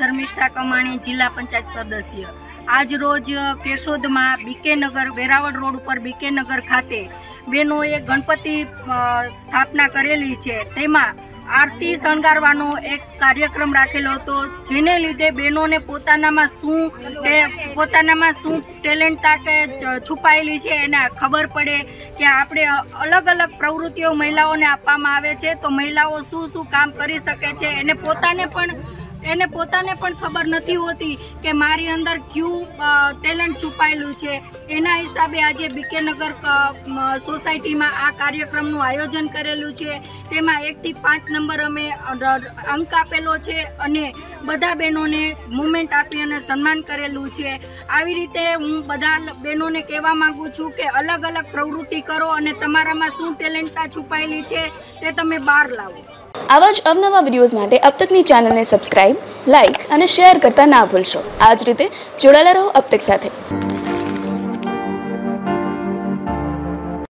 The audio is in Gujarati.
ધર્મિષ્ઠા કમાણી જિલ્લા પંચાયત સદસ્ય. આજ રોજ કેશોદમાં બીકેનગર વેરાવળ રોડ ઉપર બીકેનગર ખાતે બહેનોએ ગણપતિ સ્થાપના કરેલી છે. તેમાં આરતી શણગારવાનો એક કાર્યક્રમ રાખેલો હતો. જેને લીધે બહેનોને પોતાનામાં શું પોતાનામાં શું ટેલેન્ટતા કે છુપાયેલી છે એને ખબર પડે કે આપણે અલગ અલગ પ્રવૃત્તિઓ મહિલાઓને આપવામાં આવે છે. તો મહિલાઓ શું શું કામ કરી શકે છે? એને પોતાને પણ એને પોતાને પણ ખબર નથી હોતી કે મારી અંદર ક્યુ ટેલેન્ટ છુપાયેલું છે. એના હિસાબે આજે બીકેનગર સોસાયટીમાં આ કાર્યક્રમનું આયોજન કરેલું છે. તેમાં એકથી પાંચ નંબર અમે અંક આપેલો છે અને બધા બહેનોને મુમેન્ટ આપી અને સન્માન કરેલું છે. આવી રીતે હું બધા બહેનોને કહેવા માંગુ છું કે અલગ અલગ પ્રવૃત્તિ કરો અને તમારામાં શું ટેલેન્ટતા છુપાયેલી છે તે તમે બહાર લાવો. આવા જ અવનવા વિડીયોઝ માટે અબતકની ચેનલને સબસ્ક્રાઇબ લાઇક અને શેર કરતા ના ભૂલશો. આ જ રીતે જોડાયેલા રહો અબતક સાથે.